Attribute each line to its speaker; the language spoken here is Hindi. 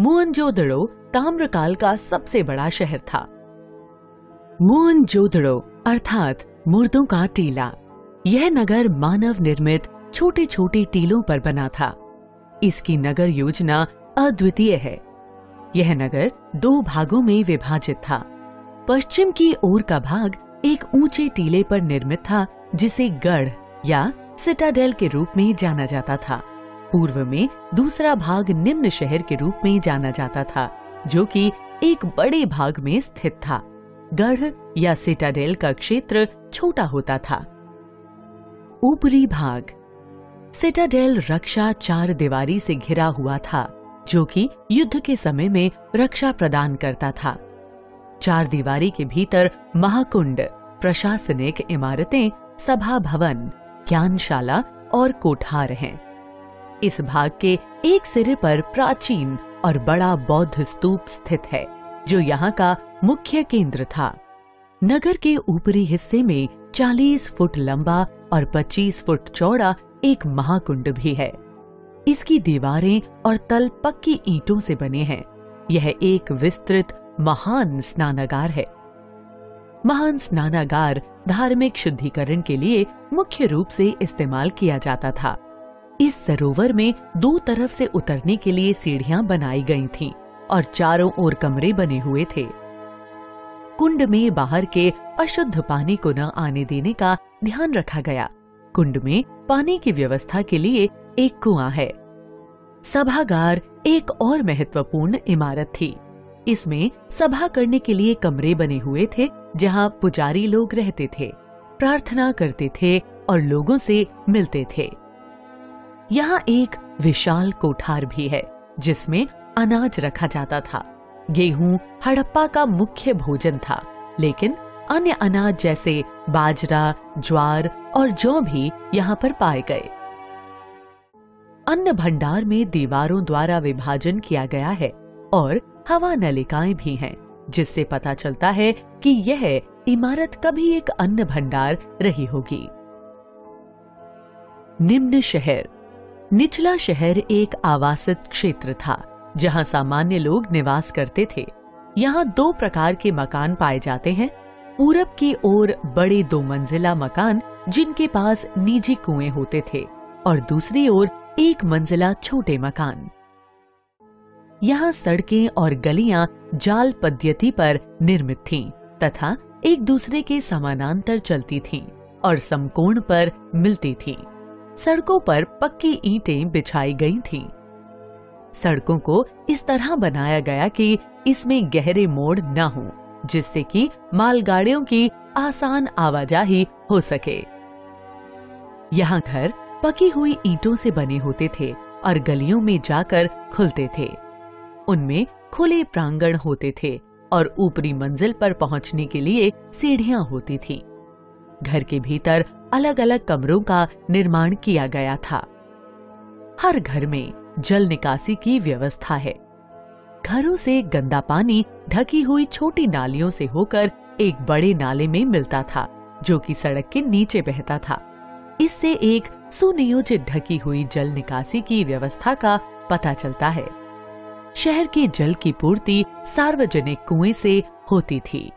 Speaker 1: मुअनजोदड़ो ताम्रकाल का सबसे बड़ा शहर था। मुअनजोदड़ो अर्थात मुर्दों का टीला। यह नगर मानव निर्मित छोटे छोटे टीलों पर बना था। इसकी नगर योजना अद्वितीय है। यह नगर दो भागों में विभाजित था। पश्चिम की ओर का भाग एक ऊँचे टीले पर निर्मित था, जिसे गढ़ या सिटाडेल के रूप में जाना जाता था। पूर्व में दूसरा भाग निम्न शहर के रूप में जाना जाता था, जो कि एक बड़े भाग में स्थित था। गढ़ या सिटाडेल का क्षेत्र छोटा होता था। ऊपरी भाग। सिटाडेल रक्षा चार दीवारी से घिरा हुआ था, जो कि युद्ध के समय में रक्षा प्रदान करता था। चार दीवारी के भीतर महाकुंड, प्रशासनिक इमारतें, सभा भवन, ज्ञानशाला और कोठार हैं। इस भाग के एक सिरे पर प्राचीन और बड़ा बौद्ध स्तूप स्थित है, जो यहाँ का मुख्य केंद्र था। नगर के ऊपरी हिस्से में 40 फुट लंबा और 25 फुट चौड़ा एक महाकुंड भी है। इसकी दीवारें और तल पक्की ईंटों से बने हैं। यह एक विस्तृत, महान स्नानागार है। महान स्नानागार धार्मिक शुद्धिकरण के लिए मुख्य रूप से इस्तेमाल किया जाता था। इस सरोवर में दो तरफ़ से उतरने के लिए सीढ़ियाँ बनाई गई थीं और चारों ओर कमरे बने हुए थे। कुंड में बाहर के अशुद्ध पानी को न आने देने का ध्यान रखा गया। कुंड में पानी की व्यवस्था के लिए एक कुआँ है। सभागार एक और महत्वपूर्ण इमारत थी। इसमें सभा करने के लिए कमरे बने हुए थे, जहाँ पुजारी लोग रहते थे, प्रार्थना करते थे और लोगों से मिलते थे। यहाँ एक विशाल कोठार भी है जिसमें अनाज रखा जाता था। गेहूँ हड़प्पा का मुख्य भोजन था लेकिन अन्य अनाज जैसे बाजरा ज्वार और जौ भी यहाँ पर पाए गए। अन्न भंडार में दीवारों द्वारा विभाजन किया गया है और हवा नलिकाएँ भी हैं, जिससे पता चलता है कि यह इमारत कभी एक अन्न भंडार रही होगी। निम्न शहर निचला शहर एक आवासित क्षेत्र था, जहाँ सामान्य लोग निवास करते थे यहाँ दो प्रकार के मकान पाए जाते हैं पूरब की ओर बड़े दो मंजिला मकान, जिनके पास निजी कुएँ होते थे, और दूसरी ओर एक मंजिला छोटे मकान यहाँ सड़कें और गलियाँ जाल पद्धति पर निर्मित थीं, तथा एक दूसरे के समानांतर चलती थीं और समकोण पर मिलती थीं। सड़कों पर पक्की ईंटें बिछाई गई थीं। सड़कों को इस तरह बनाया गया कि इसमें गहरे मोड़ न हो, जिससे कि मालगाड़ियों की आसान आवाजाही हो सके यहाँ घर पकी हुई ईंटों से बने होते थे और गलियों में जाकर खुलते थे उनमें खुले प्रांगण होते थे और ऊपरी मंजिल पर पहुँचने के लिए सीढ़ियाँ होती थीं। घर के भीतर अलग अलग कमरों का निर्माण किया गया था। हर घर में जल निकासी की व्यवस्था है। घरों से गंदा पानी ढकी हुई छोटी नालियों से होकर एक बड़े नाले में मिलता था, जो कि सड़क के नीचे बहता था। इससे एक सुनियोजित ढकी हुई जल निकासी की व्यवस्था का पता चलता है। शहर के जल की पूर्ति सार्वजनिक कुएँ से होती थी।